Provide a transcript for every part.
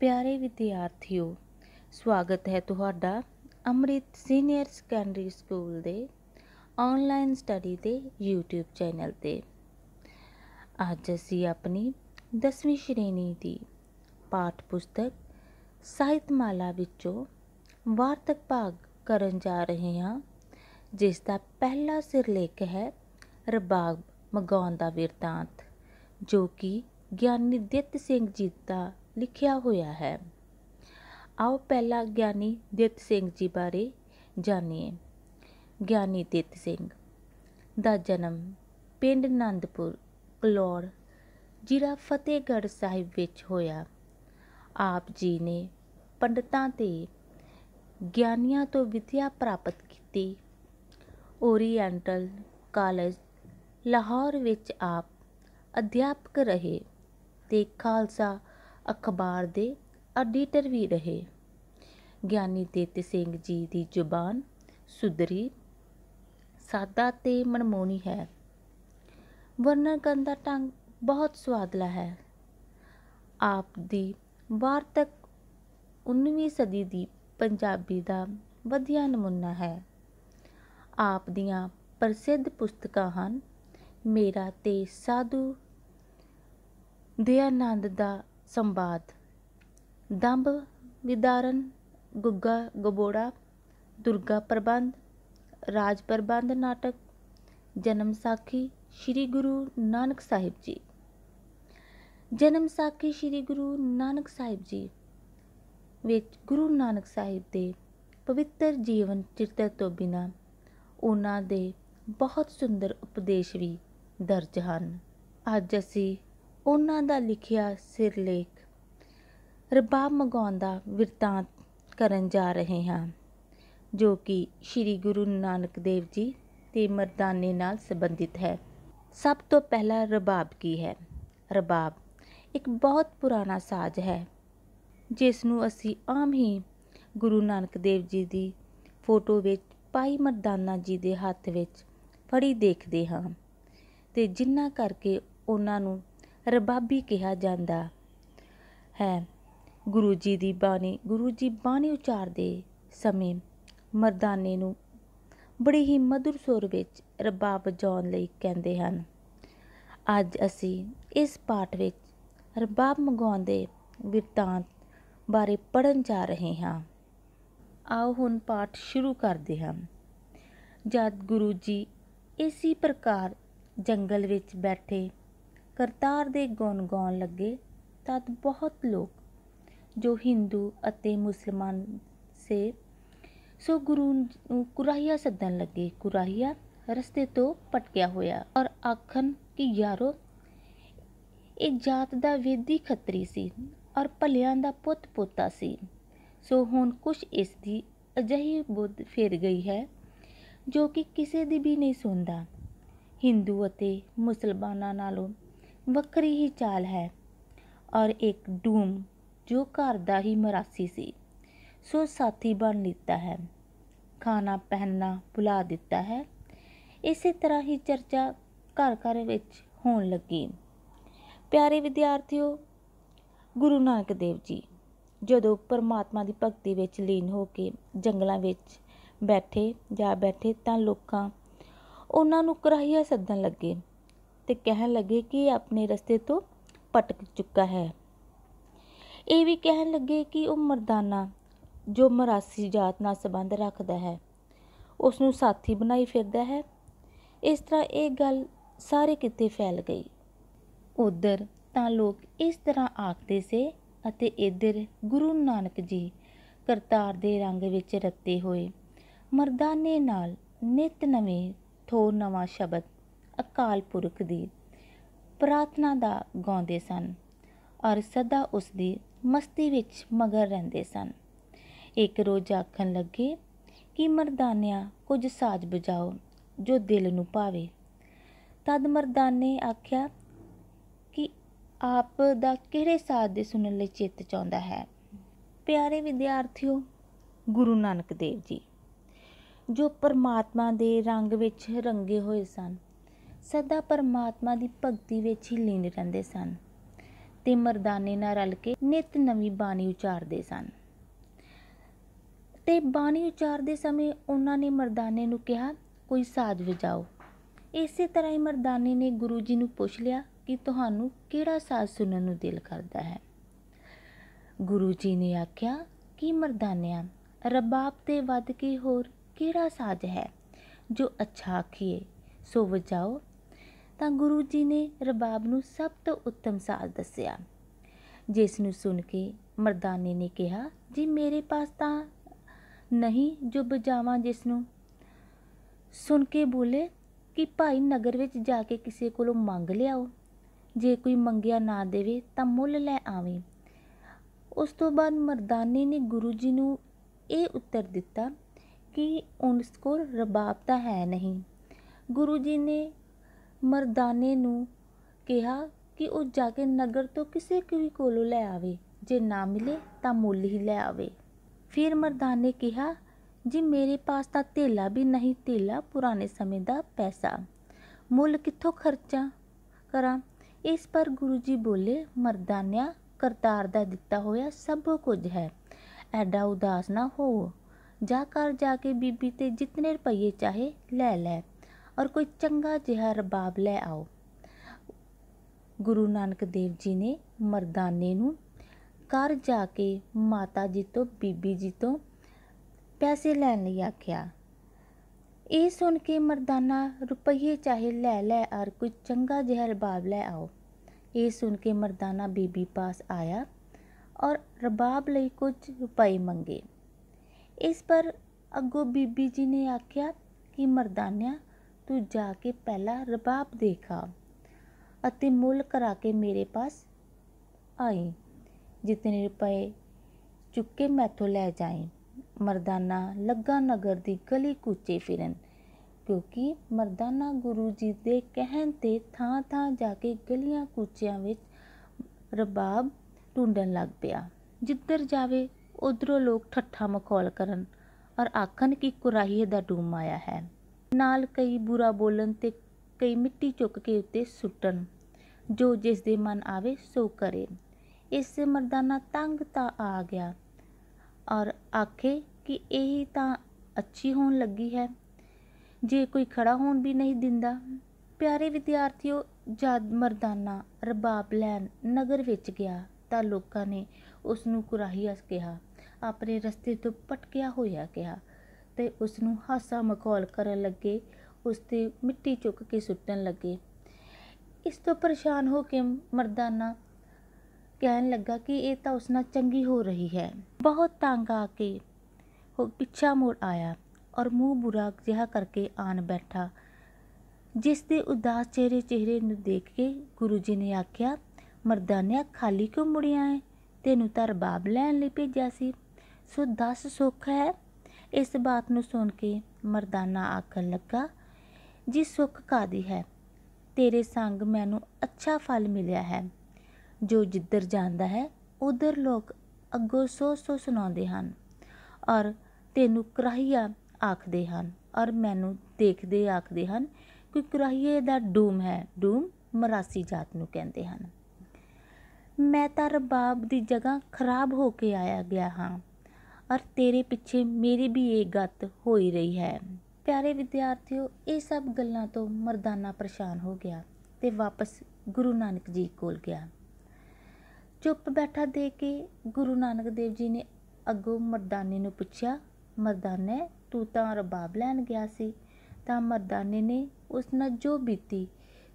ਪਿਆਰੇ ਵਿਦਿਆਰਥੀਓ, ਸਵਾਗਤ ਹੈ ਤੁਹਾਡਾ ਅੰਮ੍ਰਿਤ ਸੀਨੀਅਰ ਸੈਕੰਡਰੀ ਸਕੂਲ ਦੇ ਆਨਲਾਈਨ ਸਟੱਡੀ ਦੇ YouTube ਚੈਨਲ ਤੇ। ਅੱਜ ਅਸੀਂ ਆਪਣੀ 10ਵੀਂ ਸ਼੍ਰੇਣੀ ਦੀ ਪਾਠ ਪੁਸਤਕ ਸਾਹਿਤਮਾਲਾ ਵਿੱਚੋਂ ਵਾਰਤਕ ਭਾਗ ਕਰਨ ਜਾ ਰਹੇ ਹਾਂ, ਜਿਸ ਦਾ ਪਹਿਲਾ ਸਿਰਲੇਖ ਹੈ ਰਬਾਬ ਮਗਾਉਣ ਦਾ ਬਿਰਤਾਂਤ, ਜੋ ਕਿ ਗਿਆਨੀ ਦਿੱਤ ਸਿੰਘ ਜੀ ਦਾ ਲਿਖਿਆ ਹੋਇਆ ਹੈ। ਆਓ ਪਹਿਲਾਂ ਗਿਆਨੀ ਦਿੱਤ ਸਿੰਘ ਜੀ ਬਾਰੇ ਜਾਣੀਏ। ਗਿਆਨੀ ਦਿੱਤ ਸਿੰਘ ਦਾ ਜਨਮ ਪਿੰਡ ਆਨੰਦਪੁਰ ਕਲੌੜ, ਜ਼ਿਲ੍ਹਾ ਫਤਿਹਗੜ੍ਹ ਸਾਹਿਬ ਵਿੱਚ ਹੋਇਆ। ਆਪ ਜੀ ਨੇ ਪੰਡਤਾਂ ਤੇ ਗਿਆਨੀਆਂ ਤੋਂ ਵਿਦਿਆ ਪ੍ਰਾਪਤ ਕੀਤੀ। ਓਰੀਐਂਟਲ ਕਾਲਜ ਲਾਹੌਰ ਵਿੱਚ ਆਪ ਅਧਿਆਪਕ ਰਹੇ ਤੇ ਖਾਲਸਾ ਅਖਬਾਰ ਦੇ ਐਡੀਟਰ ਵੀ ਰਹੇ। ਗਿਆਨੀ ਦਿੱਤ ਸਿੰਘ ਜੀ ਦੀ ਜ਼ੁਬਾਨ ਸੁਧਰੀ। ਸਾਦਾ ਤੇ ਮਨਮੋਹਣੀ ਹੈ। ਵਰਣਨ ਕਰਨ ਦਾ ਢੰਗ ਬਹੁਤ ਸਵਾਦਲਾ ਹੈ। ਆਪ ਦੀ ਵਾਰਤਕ 19ਵੀਂ ਸਦੀ ਦੀ ਪੰਜਾਬੀ ਦਾ ਵਧੀਆ ਨਮੂਨਾ ਹੈ। ਆਪ ਦੀਆਂ ਪ੍ਰਸਿੱਧ ਪੁਸਤਕਾਂ ਹਨ, ਮੇਰਾ ਤੇ ਸਾਧੂ ਦਇਆਨੰਦ ਦਾ ਸੰਵਾਦ। ਦੰਭ ਵਿਦਾਰਨ ਗੁੱਗਾ ਗਬੋੜਾ, ਦੁਰਗਾ ਪ੍ਰਬੰਧ, ਰਾਜ ਪ੍ਰਬੰਧ ਨਾਟਕ, ਜਨਮ ਸਾਖੀ ਸ੍ਰੀ ਗੁਰੂ ਨਾਨਕ ਸਾਹਿਬ ਜੀ। ਜਨਮ ਸਾਖੀ ਸ੍ਰੀ ਗੁਰੂ ਨਾਨਕ ਸਾਹਿਬ ਜੀ ਵਿੱਚ ਗੁਰੂ ਨਾਨਕ ਸਾਹਿਬ ਦੇ ਪਵਿੱਤਰ ਜੀਵਨ ਚਰਿੱਤਰ ਤੋਂ ਬਿਨਾਂ ਉਹਨਾਂ ਦੇ ਬਹੁਤ ਸੁੰਦਰ ਉਪਦੇਸ਼ ਵੀ ਦਰਜ ਹਨ। ਅੱਜ ਅਸੀਂ ਉਹਨਾਂ ਦਾ ਲਿਖਿਆ ਸਿਰਲੇਖ ਰਬਾਬ ਮਗਾਉਣ ਦਾ ਵਿਰਤਾਂਤ ਕਰਨ ਜਾ ਰਹੇ ਹਾਂ, ਜੋ ਕਿ ਸ੍ਰੀ ਗੁਰੂ ਨਾਨਕ ਦੇਵ ਜੀ ਤੇ ਮਰਦਾਨੇ ਨਾਲ ਸੰਬੰਧਿਤ ਹੈ। ਸਭ ਤੋਂ ਪਹਿਲਾਂ ਰਬਾਬ ਕੀ ਹੈ? ਰਬਾਬ ਇੱਕ ਬਹੁਤ ਪੁਰਾਣਾ ਸਾਜ਼ ਹੈ, ਜਿਸ ਨੂੰ ਅਸੀਂ ਆਮ ਹੀ ਗੁਰੂ ਨਾਨਕ ਦੇਵ ਜੀ ਦੀ ਫੋਟੋ ਵਿੱਚ ਭਾਈ ਮਰਦਾਨਾ ਜੀ ਦੇ ਹੱਥ ਵਿੱਚ ਫੜੀ ਦੇਖਦੇ ਹਾਂ ਤੇ ਜਿੰਨਾ ਕਰਕੇ ਉਹਨਾਂ ਨੂੰ ਰਬਾਬੀ ਕਿਹਾ ਜਾਂਦਾ ਹੈ। ਗੁਰੂ ਜੀ ਦੀ ਬਾਣੀ, ਗੁਰੂ ਜੀ ਬਾਣੀ ਉਚਾਰਦੇ ਸਮੇਂ ਮਰਦਾਨੇ ਨੂੰ ਬੜੀ ਹੀ ਮధుਰ ਸੁਰ ਵਿੱਚ ਰਬਾਬ ਵਜਾਉਣ ਲਈ ਕਹਿੰਦੇ ਹਨ। ਅੱਜ ਅਸੀਂ ਇਸ ਪਾਠ ਵਿੱਚ ਰਬਾਬ ਮੰਗਾਉਣ ਦੇ ਵਿਰਤਾਂਤ ਬਾਰੇ ਪੜਨ ਜਾ ਰਹੇ ਹਾਂ। ਆਓ ਹੁਣ ਪਾਠ ਸ਼ੁਰੂ ਕਰਦੇ ਹਾਂ। ਜਦ ਗੁਰੂ ਜੀ ਇਸੇ ਪ੍ਰਕਾਰ ਜੰਗਲ ਵਿੱਚ ਬੈਠੇ ਕਰਤਾਰ ਦੇ ਗੁਣ ਗਾਉਣ ਲੱਗੇ ਤਦ ਬਹੁਤ ਲੋਕ, ਜੋ ਹਿੰਦੂ ਅਤੇ ਮੁਸਲਮਾਨ ਸੇ, ਸੋ ਗੁਰੂ ਨੂੰ ਕੁਰਾਹੀਆ ਸੱਦਣ ਲੱਗੇ। ਕੁਰਾਹੀਆ ਰਸਤੇ ਤੋਂ ਭਟਕਿਆ ਹੋਇਆ ਔਰ ਆਖਣ ਕਿ ਯਾਰੋ, ਇਹ ਜਾਤ ਦਾ ਵੇਦੀ ਖੱਤਰੀ ਸੀ ਔਰ ਭਲਿਆਂ ਦਾ ਪੁੱਤ ਪੋਤਾ ਸੀ। ਸੋ ਹੁਣ ਕੁਛ ਇਸ ਦੀ ਅਜਿਹੀ ਬੁੱਧ ਫੇਰ ਗਈ ਹੈ, ਜੋ ਕਿ ਕਿਸੇ ਦੀ ਵੀ ਨਹੀਂ ਸੁਣਦਾ। ਹਿੰਦੂ ਅਤੇ ਮੁਸਲਮਾਨਾਂ ਨਾਲੋਂ ਵੱਖਰੀ ਹੀ ਚਾਲ ਹੈ ਔਰ ਇੱਕ ਡੂਮ ਜੋ ਘਰ ਦਾ ਹੀ ਮਰਾਸੀ ਸੀ। ਸੋ ਸਾਥੀ ਬਣ ਲਿੱਤਾ ਹੈ। ਖਾਣਾ ਪਹਿਨਣਾ ਭੁਲਾ ਦਿੱਤਾ ਹੈ। ਇਸੇ ਤਰ੍ਹਾਂ ਹੀ ਚਰਚਾ ਘਰ ਘਰ ਵਿੱਚ ਹੋਣ ਲੱਗੀ। ਪਿਆਰੇ ਵਿਦਿਆਰਥੀਓ, ਗੁਰੂ ਨਾਨਕ ਦੇਵ ਜੀ, ਜਦੋਂ ਪਰਮਾਤਮਾ ਦੀ ਭਗਤੀ ਵਿੱਚ ਲੀਨ ਹੋ ਕੇ ਜੰਗਲਾਂ ਵਿੱਚ ਬੈਠੇ ਜਾ ਬੈਠੇ ਤਾਂ ਲੋਕਾਂ ਉਹਨਾਂ ਨੂੰ ਕਰਾਹੀਆ ਸੱਦਣ ਲੱਗੇ। ਤੇ ਕਹਿਣ ਲੱਗੇ ਕਿ ਆਪਣੇ ਰਸਤੇ ਤੋਂ ਭਟਕ ਚੁੱਕਾ ਹੈ। ਇਹ ਵੀ ਕਹਿਣ ਲੱਗੇ ਕਿ ਉਹ ਮਰਦਾਨਾ, ਜੋ ਮਰਾਸੀ ਜਾਤ ਨਾਲ ਸੰਬੰਧ ਰੱਖਦਾ ਹੈ ਉਸ ਨੂੰ ਸਾਥੀ ਬਣਾਈ ਫਿਰਦਾ ਹੈ। ਇਸ ਤਰ੍ਹਾਂ ਇਹ ਗੱਲ ਸਾਰੇ ਕਿਤੇ ਫੈਲ ਗਈ। ਉਧਰ ਤਾਂ ਲੋਕ ਇਸ ਤਰ੍ਹਾਂ ਆਖਦੇ ਸੇ ਅਤੇ ਇੱਧਰ ਗੁਰੂ ਨਾਨਕ ਜੀ ਕਰਤਾਰ ਦੇ ਰੰਗ ਵਿੱਚ ਰੱਤੇ ਹੋਏ। ਮਰਦਾਨੇ ਨਾਲ ਨਿਤ ਨਵੇਂ ਥੋ ਨਵਾਂ ਸ਼ਬਦ ਅਕਾਲ ਪੁਰਖ ਦੀ ਪ੍ਰਾਰਥਨਾ ਦਾ ਗਾਉਂਦੇ ਸਨ ਔਰ ਸਦਾ ਉਸ ਦੀ ਮਸਤੀ ਵਿੱਚ ਮਗਰ ਰਹਿੰਦੇ ਸਨ। ਇੱਕ ਰੋਜ਼ ਆਖਣ ਲੱਗੇ, ਕਿ ਮਰਦਾਨਿਆਂ, ਕੁਝ ਸਾਜ਼ ਬਜਾਓ ਜੋ ਦਿਲ ਨੂੰ ਭਾਵੇ? ਤਦ ਮਰਦਾਨੇ ਆਖਿਆ, ਕਿ ਆਪ ਦਾ ਕਿਹੜੇ ਸਾਜ਼ ਦੇ ਸੁਣਨ ਲਈ ਚਿੱਤ ਚਾਹੁੰਦਾ ਹੈ? ਪਿਆਰੇ ਵਿਦਿਆਰਥੀਓ, ਗੁਰੂ ਨਾਨਕ ਦੇਵ ਜੀ, ਜੋ ਪਰਮਾਤਮਾ ਦੇ ਰੰਗ ਵਿੱਚ ਰੰਗੇ ਹੋਏ ਸਨ ਸਦਾ ਪਰਮਾਤਮਾ ਦੀ ਭਗਤੀ ਵਿੱਚ ਹੀ ਲੀਨ ਰਹਿੰਦੇ ਸਨ ਤੇ ਮਰਦਾਨੇ ਨਾਲ ਰਲ ਕੇ ਨਿਤ ਨਵੀਂ ਬਾਣੀ ਉਚਾਰਦੇ ਸਨ। ਤੇ ਬਾਣੀ ਉਚਾਰਦੇ ਸਮੇਂ ਉਹਨਾਂ ਨੇ ਮਰਦਾਨੇ ਨੂੰ ਕਿਹਾ, ਕੋਈ ਸਾਜ਼ ਵਜਾਓ। ਇਸੇ ਤਰ੍ਹਾਂ ਹੀ ਮਰਦਾਨੇ ਨੇ ਗੁਰੂ ਜੀ ਨੂੰ ਪੁੱਛ ਲਿਆ ਕਿ ਤੁਹਾਨੂੰ ਕਿਹੜਾ ਸਾਜ਼ ਸੁਣਨ ਨੂੰ ਦਿਲ ਕਰਦਾ ਹੈ? ਗੁਰੂ ਜੀ ਨੇ ਆਖਿਆ, ਕਿ ਮਰਦਾਨਿਆਂ ਰਬਾਬ ਤੇ ਵੱਧ ਕੇ ਹੋਰ ਕਿਹੜਾ ਸਾਜ਼ ਹੈ ਜੋ ਅੱਛਾ ਆਖੀਏ? ਸੋ ਵਜਾਓ ਤਾਂ ਗੁਰੂ ਜੀ ਨੇ ਰਬਾਬ ਨੂੰ ਸਭ ਤੋਂ ਉੱਤਮ ਸਾਜ਼ ਦੱਸਿਆ। ਜਿਸ ਨੂੰ ਸੁਣ ਕੇ ਮਰਦਾਨੇ ਨੇ ਕਿਹਾ, ਜੀ ਮੇਰੇ ਪਾਸ ਤਾਂ ਨਹੀਂ ਜੋ ਬਜਾਵਾਂ ਜਿਸ ਨੂੰ। ਸੁਣ ਕੇ ਬੋਲੇ ਕਿ ਭਾਈ ਨਗਰ ਵਿੱਚ ਜਾ ਕੇ ਕਿਸੇ ਕੋਲੋਂ ਮੰਗ ਲਿਆਓ। ਜੇ ਕੋਈ ਮੰਗਿਆ ਨਾ ਦੇਵੇ ਤਾਂ ਮੁੱਲ ਲੈ ਆਵੇਂ। ਉਸ ਤੋਂ ਬਾਅਦ ਮਰਦਾਨੇ ਨੇ ਗੁਰੂ ਜੀ ਨੂੰ ਇਹ ਉੱਤਰ ਦਿੱਤਾ ਕਿ ਉਸ ਕੋਲ ਰਬਾਬ ਤਾਂ ਹੈ ਨਹੀਂ। ਗੁਰੂ ਜੀ ਨੇ ਮਰਦਾਨੇ ਨੂੰ ਕਿਹਾ ਕਿ ਉਹ ਜਾ ਕੇ ਨਗਰ ਤੋਂ ਕਿਸੇ ਵੀ ਕੋਲੋਂ ਲੈ ਆਵੇ। ਜੇ ਨਾ ਮਿਲੇ ਤਾਂ ਮੁੱਲ ਹੀ ਲੈ ਆਵੇ। ਫਿਰ ਮਰਦਾਨੇ ਕਿਹਾ, ਜੀ ਮੇਰੇ ਪਾਸ ਤਾਂ ਧੇਲਾ ਵੀ ਨਹੀਂ, ਧੇਲਾ ਪੁਰਾਣੇ ਸਮੇਂ ਦਾ ਪੈਸਾ। ਮੁੱਲ ਕਿੱਥੋਂ ਖਰਚਾ ਕਰਾਂ? ਇਸ ਪਰ ਗੁਰੂ ਜੀ ਬੋਲੇ, ਮਰਦਾਨਿਆ, ਕਰਤਾਰ ਦਾ ਦਿੱਤਾ ਹੋਇਆ ਸਭ ਕੁਝ ਹੈ। ਐਡਾ ਉਦਾਸ ਨਾ ਹੋ ਜਾ ਕਰ ਜਾ ਕੇ ਬੀਬੀ ਤੇ ਜਿੰਨੇ ਰੁਪਏ ਚਾਹੇ ਲੈ ਲੈ। ਔਰ ਕੋਈ ਚੰਗਾ ਜਿਹਾ ਰਬਾਬ ਲੈ ਆਓ। ਗੁਰੂ ਨਾਨਕ ਦੇਵ ਜੀ ਨੇ ਮਰਦਾਨੇ ਨੂੰ ਘਰ ਜਾ ਕੇ ਮਾਤਾ ਜੀ ਤੋਂ, ਬੀਬੀ ਜੀ ਤੋਂ ਪੈਸੇ ਲੈਣ ਲਈ ਆਖਿਆ। ਇਹ ਸੁਣ ਕੇ ਮਰਦਾਨਾ ਰੁਪਈਏ ਚਾਹੇ ਲੈ ਲੈ ਔਰ ਕੋਈ ਚੰਗਾ ਜਿਹਾ ਰਬਾਬ ਲੈ ਆਓ। ਇਹ ਸੁਣ ਕੇ ਮਰਦਾਨਾ ਬੀਬੀ ਪਾਸ ਆਇਆ ਔਰ ਰਬਾਬ ਲਈ ਕੁਝ ਰੁਪਏ ਮੰਗੇ। ਇਸ ਪਰ ਅੱਗੋਂ ਬੀਬੀ ਜੀ ਨੇ ਆਖਿਆ ਕਿ ਮਰਦਾਨਿਆ ਤੂੰ ਜਾ ਕੇ ਪਹਿਲਾਂ ਰਬਾਬ ਦੇਖਾ ਅਤੇ ਮੁੱਲ ਕਰਾ ਕੇ ਮੇਰੇ ਪਾਸ ਆਈ, ਜਿਤਨੇ ਰੁਪਏ ਚੁੱਕੇ ਮੈਥੋਂ ਲੈ ਜਾਈ। ਮਰਦਾਨਾ ਲੱਗਾ ਨਗਰ ਦੀ ਗਲੀ ਕੂਚੇ ਫਿਰਨ, ਕਿਉਂਕਿ ਮਰਦਾਨਾ ਗੁਰੂ ਜੀ ਦੇ ਕਹਿਣ ਤੇ ਥਾਂ ਥਾਂ ਜਾ ਕੇ ਗਲੀਆਂ ਕੂਚਿਆਂ ਵਿੱਚ ਰਬਾਬ ਢੂੰਡਣ ਲੱਗ ਪਿਆ। ਜਿੱਧਰ ਜਾਵੇ, ਉਧਰੋਂ ਲੋਕ ਠੱਠਾ ਮਖੌਲ ਕਰਨ ਔਰ ਆਖਣ ਕਿ ਕੁਰਾਹੀਏ ਦਾ ਡੂਮ ਆਇਆ ਹੈ। ਨਾਲ ਕਈ ਬੁਰਾ ਬੋਲਣ ਤੇ ਕਈ ਮਿੱਟੀ ਚੁੱਕ ਕੇ ਉੱਤੇ ਸੁੱਟਣ। ਜੋ ਜਿਸ ਦੇ ਮਨ ਆਵੇ ਸੋ ਕਰੇ। ਇਸ ਮਰਦਾਨਾ ਤੰਗ ਤਾਂ ਆ ਗਿਆ। ਔਰ ਆਖੇ ਕਿ ਇਹ ਤਾਂ ਅੱਛੀ ਹੋਣ ਲੱਗੀ ਹੈ। ਜੇ ਕੋਈ ਖੜਾ ਹੋਣ ਵੀ ਨਹੀਂ ਦਿੰਦਾ, ਪਿਆਰੇ ਵਿਦਿਆਰਥੀਓ, ਜਦ ਮਰਦਾਨਾ ਰਬਾਬ ਲੈਣ ਨਗਰ ਵਿੱਚ ਗਿਆ ਤਾਂ ਲੋਕਾਂ ਨੇ ਉਸ ਨੂੰ ਕੁਰਾਹੀਆ ਕਿਹਾ, ਆਪਣੇ ਰਸਤੇ ਤੋਂ ਪਟਕਿਆ ਹੋਇਆ ਕਿਹਾ। ਤੇ ਉਸ ਨੂੰ ਹਾਸਾ ਮਖੌਲ ਕਰਨ ਲੱਗੇ ਉਸ ਤੇ ਮਿੱਟੀ ਚੁੱਕ ਕੇ ਸੁੱਟਣ ਲੱਗੇ। ਇਸ ਤੋਂ ਪਰੇਸ਼ਾਨ ਹੋ ਕੇ ਮਰਦਾਨਾ ਕਹਿਣ ਲੱਗਾ ਕਿ ਇਹ ਤਾਂ ਉਸ ਨਾਲ ਚੰਗੀ ਹੋ ਰਹੀ ਹੈ। ਬਹੁਤ ਤੰਗ ਆ ਕੇ ਉਹ ਪਿੱਛਾ ਮੋੜ ਆਇਆ ਔਰ ਮੂੰਹ ਬੁਰਾ ਜਿਹਾ ਕਰਕੇ ਆਣ ਬੈਠਾ, ਜਿਸ ਦੇ ਉਦਾਸ ਚਿਹਰੇ ਚਿਹਰੇ ਨੂੰ ਦੇਖ ਕੇ ਗੁਰੂ ਜੀ ਨੇ ਆਖਿਆ, ਮਰਦਾਨਿਆ, ਖਾਲੀ ਕਿਉਂ ਮੁੜਿਆ ਹੈ? ਤੈਨੂੰ ਤਾਂ ਰਬਾਬ ਲੈਣ ਲਈ ਭੇਜਿਆ ਸੀ। ਸੋ ਦਸ ਸੁੱਖ ਹੈ ਇਸ ਬਾਤ ਨੂੰ ਸੁਣ ਕੇ ਮਰਦਾਨਾ ਆਖਣ ਲੱਗਾ, ਜੀ ਸੁੱਖ ਕਾਦੀ ਹੈ? ਤੇਰੇ ਸੰਗ ਮੈਨੂੰ ਅੱਛਾ ਫਲ ਮਿਲਿਆ ਹੈ। ਜੋ ਜਿੱਧਰ ਜਾਂਦਾ ਹੈ, ਉਧਰ ਲੋਕ ਅੱਗੋਂ ਸੋ ਸੋ ਸੁਣਾਉਂਦੇ ਹਨ ਔਰ ਤੈਨੂੰ ਕਰਾਹੀਆ ਆਖਦੇ ਹਨ ਔਰ ਮੈਨੂੰ ਦੇਖਦੇ ਆਖਦੇ ਹਨ ਕਿ ਕਰਾਹੀਏ ਦਾ ਡੂਮ ਹੈ, ਡੂਮ ਮਰਾਸੀ ਜਾਤ ਨੂੰ ਕਹਿੰਦੇ ਹਨ। ਮੈਂ ਤਾਂ ਰਬਾਬ ਦੀ ਜਗ੍ਹਾ ਖਰਾਬ ਹੋ ਕੇ ਆਇਆ ਗਿਆ ਹਾਂ। ਔਰ ਤੇਰੇ ਪਿੱਛੇ ਮੇਰੀ ਵੀ ਇਹ ਗੱਤ ਹੋਈ ਰਹੀ ਹੈ। ਪਿਆਰੇ ਵਿਦਿਆਰਥੀਓ, ਇਹ ਸਭ ਗੱਲਾਂ ਤੋਂ ਮਰਦਾਨਾ ਪਰੇਸ਼ਾਨ ਹੋ ਗਿਆ ਤੇ ਵਾਪਸ ਗੁਰੂ ਨਾਨਕ ਜੀ ਕੋਲ ਗਿਆ। ਚੁੱਪ ਬੈਠਾ ਦੇ ਕੇ ਗੁਰੂ ਨਾਨਕ ਦੇਵ ਜੀ ਨੇ ਅੱਗੋਂ ਮਰਦਾਨੇ ਨੂੰ ਪੁੱਛਿਆ, ਮਰਦਾਨੇ, ਤੂੰ ਤਾਂ ਰਬਾਬ ਲੈਣ ਗਿਆ ਸੀ, ਤਾਂ ਮਰਦਾਨੇ ਨੇ ਉਸ ਨਾਲ ਜੋ ਬੀਤੀ,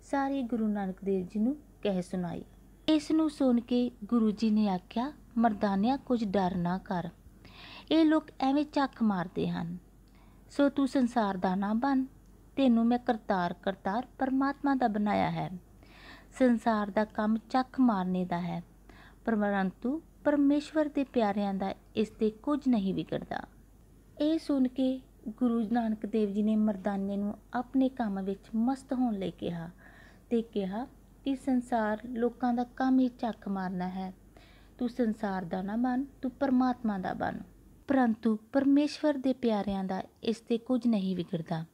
ਸਾਰੀ ਗੁਰੂ ਨਾਨਕ ਦੇਵ ਜੀ ਨੂੰ ਕਹਿ ਸੁਣਾਈ। ਇਸ ਨੂੰ ਸੁਣ ਕੇ ਗੁਰੂ ਜੀ ਨੇ ਆਖਿਆ, ਮਰਦਾਨਿਆ, ਕੁਝ ਡਰ ਨਾ ਕਰ ਇਹ ਲੋਕ ਐਵੇਂ ਚੱਕ ਮਾਰਦੇ ਹਨ। ਸੋ ਤੂੰ ਸੰਸਾਰ ਦਾ ਨਾ ਬਣ, ਤੈਨੂੰ ਮੈਂ ਕਰਤਾਰ ਕਰਤਾਰ ਪਰਮਾਤਮਾ ਦਾ ਬਣਾਇਆ ਹੈ। ਸੰਸਾਰ ਦਾ ਕੰਮ ਚੱਕ ਮਾਰਨੇ ਦਾ ਹੈ, ਪਰੰਤੂ ਪਰਮੇਸ਼ਵਰ ਦੇ ਪਿਆਰਿਆਂ ਦਾ ਇਸ ਤੇ ਕੁਝ ਨਹੀਂ ਵਿਗੜਦਾ। ਇਹ ਸੁਣ ਕੇ ਗੁਰੂ ਨਾਨਕ ਦੇਵ ਜੀ ਨੇ ਮਰਦਾਨੇ ਨੂੰ ਆਪਣੇ ਕੰਮ ਵਿੱਚ ਮਸਤ ਹੋਣ ਲਈ ਕਿਹਾ ਤੇ ਕਿਹਾ ਕਿ ਸੰਸਾਰ ਲੋਕਾਂ ਦਾ ਕੰਮ ਹੀ ਚੱਕ ਮਾਰਨਾ ਹੈ। ਤੂੰ ਸੰਸਾਰ ਦਾ ਨਾ ਬਣ, ਤੂੰ ਪਰਮਾਤਮਾ ਦਾ ਬਣ। ਪਰੰਤੂ ਪਰਮੇਸ਼ਵਰ ਦੇ ਪਿਆਰਿਆਂ ਦਾ ਇਸ ਤੇ ਕੁਝ ਨਹੀਂ ਵਿਗੜਦਾ।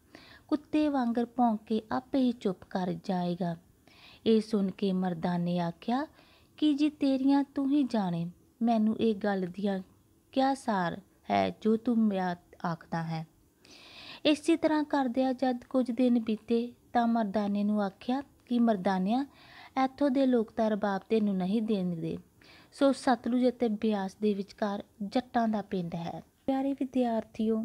ਕੁੱਤੇ ਵਾਂਗਰ ਭੌਂਕ ਕੇ ਆਪੇ ਹੀ ਚੁੱਪ ਕਰ ਜਾਏਗਾ। ਇਹ ਸੁਣ ਕੇ ਮਰਦਾਂ ਨੇ ਆਖਿਆ, ਕਿ ਜੀ ਤੇਰੀਆਂ ਤੂੰ ਹੀ ਜਾਣੇ, ਮੈਨੂੰ ਇਹ ਗੱਲ ਦੀਆਂ ਕਿਆ ਸਾਰ ਹੈ ਜੋ ਤੂੰ ਮਿਆ ਆਖਦਾ ਹੈ? ਇਸੇ ਤਰ੍ਹਾਂ ਕਰਦਿਆਂ ਜਦ ਕੁਝ ਦਿਨ ਬੀਤੇ ਤਾਂ ਮਰਦਾਨੇ ਨੂੰ ਆਖਿਆ ਕਿ, ਮਰਦਾਨਿਆ ਇੱਥੋਂ ਦੇ ਲੋਕ ਤਾਂ ਰਬਾਬ ਤੈਨੂੰ ਨਹੀਂ ਦੇਣਗੇ ਸੋ ਸਤਲੁਜ ਅਤੇ ਬਿਆਸ ਦੇ ਵਿਚਕਾਰ ਜੱਟਾਂ ਦਾ ਪਿੰਡ ਹੈ। ਪਿਆਰੇ ਵਿਦਿਆਰਥੀਓ,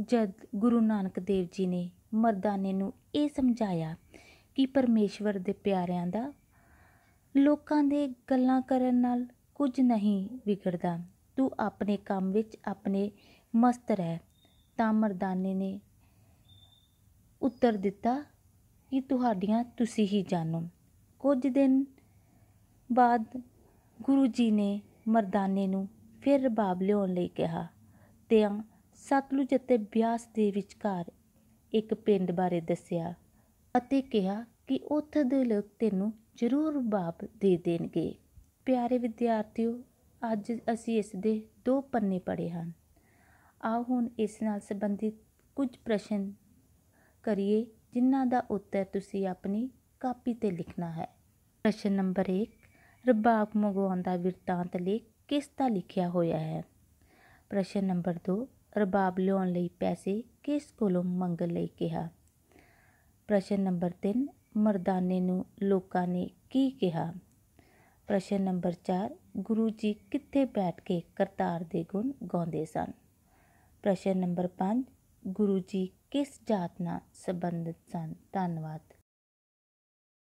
ਜਦ ਗੁਰੂ ਨਾਨਕ ਦੇਵ ਜੀ ਨੇ ਮਰਦਾਨੇ ਨੂੰ ਇਹ ਸਮਝਾਇਆ ਕਿ ਪਰਮੇਸ਼ਵਰ ਦੇ ਪਿਆਰਿਆਂ ਦਾ ਲੋਕਾਂ ਦੇ ਗੱਲਾਂ ਕਰਨ ਨਾਲ ਕੁਝ ਨਹੀਂ ਵਿਗੜਦਾ, ਤੂੰ ਆਪਣੇ ਕੰਮ ਵਿੱਚ ਆਪਣੇ ਮਸਤ ਰਹਿ, ਤਾਂ ਮਰਦਾਨੇ ਨੇ ਉੱਤਰ ਦਿੱਤਾ ਕਿ ਤੁਹਾਡੀਆਂ ਤੁਸੀਂ ਹੀ ਜਾਣੋ। ਕੁਝ ਦਿਨ ਬਾਅਦ ਗੁਰੂ ਜੀ ਨੇ ਮਰਦਾਨੇ ਨੂੰ ਫਿਰ ਰਬਾਬ ਲਿਆਉਣ ਲਈ ਕਿਹਾ ਤੇ ਸਤਲੁਜ ਅਤੇ ਬਿਆਸ ਦੇ ਵਿਚਕਾਰ ਇੱਕ ਪਿੰਡ ਬਾਰੇ ਦੱਸਿਆ ਅਤੇ ਕਿਹਾ ਕਿ ਉੱਥੇ ਦੇ ਲੋਕ ਤੈਨੂੰ ਜ਼ਰੂਰ ਰਬਾਬ ਦੇ ਦੇਣਗੇ। ਪਿਆਰੇ ਵਿਦਿਆਰਥੀਓ, ਅੱਜ ਅਸੀਂ ਇਸ ਦੇ ਦੋ ਪੰਨੇ ਪੜ੍ਹੇ ਹਨ। ਆਓ ਹੁਣ ਇਸ ਨਾਲ ਸੰਬੰਧਿਤ ਕੁਝ ਪ੍ਰਸ਼ਨ ਕਰੀਏ, ਜਿਨ੍ਹਾਂ ਦਾ ਉੱਤਰ ਤੁਸੀਂ ਆਪਣੀ ਕਾਪੀ ਤੇ ਲਿਖਣਾ ਹੈ। ਪ੍ਰਸ਼ਨ ਨੰਬਰ 1 ਰਬਾਬ ਮੰਗਵਾਉਣ ਦਾ ਬਿਰਤਾਂਤ ਲੇਖ ਕਿਸ ਦਾ ਲਿਖਿਆ ਹੋਇਆ ਹੈ? ਪ੍ਰਸ਼ਨ ਨੰਬਰ 2 ਰਬਾਬ ਲਿਆਉਣ ਲਈ ਪੈਸੇ ਕਿਸ ਕੋਲੋਂ ਮੰਗਣ ਲਈ ਕਿਹਾ? ਪ੍ਰਸ਼ਨ ਨੰਬਰ 3 ਮਰਦਾਨੇ ਨੂੰ ਲੋਕਾਂ ਨੇ ਕੀ ਕਿਹਾ? ਪ੍ਰਸ਼ਨ ਨੰਬਰ 4 ਗੁਰੂ ਜੀ ਕਿੱਥੇ ਬੈਠ ਕੇ ਕਰਤਾਰ ਦੇ ਗੁਣ ਗਾਉਂਦੇ ਸਨ? ਪ੍ਰਸ਼ਨ ਨੰਬਰ 5 ਗੁਰੂ ਜੀ ਕਿਸ ਜਾਤ ਨਾਲ ਸੰਬੰਧਿਤ ਸਨ? ਧੰਨਵਾਦ।